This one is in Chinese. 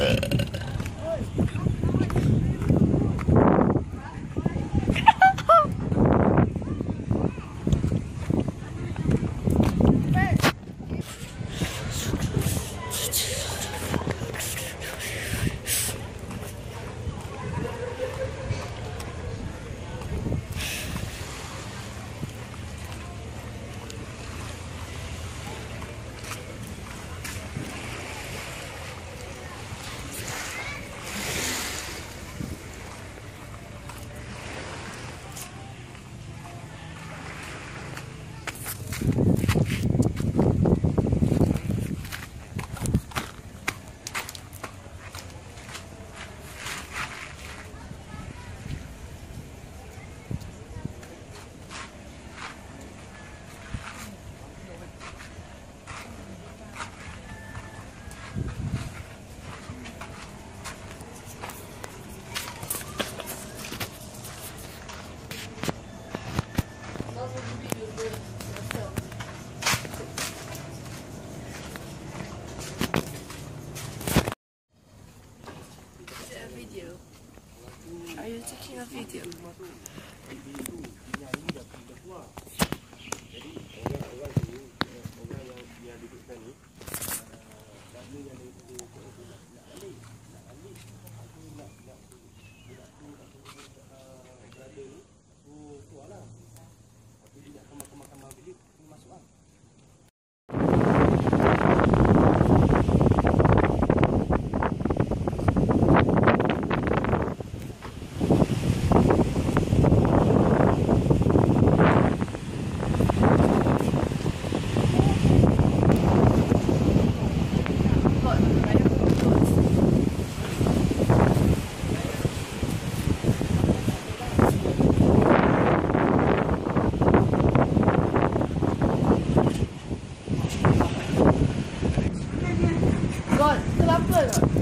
Uh. よし。一点吗？三个